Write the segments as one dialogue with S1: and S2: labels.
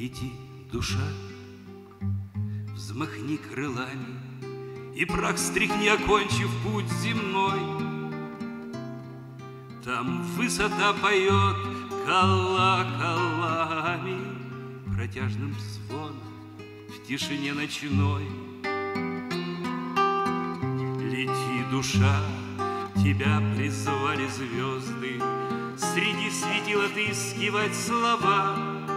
S1: Лети, душа, взмахни крылами, И прах стряхни, окончив путь земной. Там высота поет колоколами Протяжным звоном в тишине ночной. Лети, душа, тебя призвали звезды, Среди светил отыскивать слова.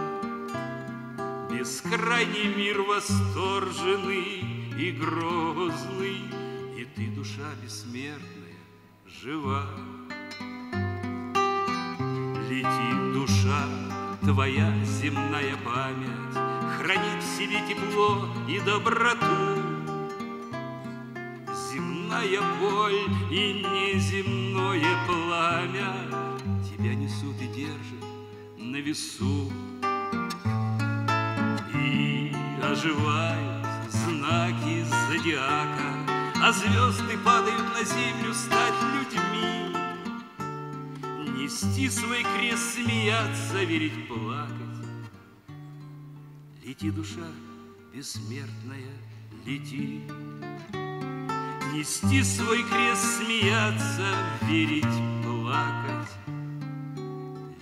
S1: Бескрайний мир восторженный и грозный, И ты, душа бессмертная, жива. Лети, душа, твоя земная память Хранит в себе тепло и доброту. Земная боль и неземное пламя Тебя несут и держат на весу. Оживают знаки зодиака, А звезды падают на землю стать людьми. Нести свой крест, смеяться, верить, плакать. Лети, душа бессмертная, лети. Нести свой крест, смеяться, верить, плакать.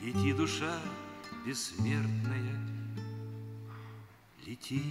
S1: Лети, душа бессмертная, лети.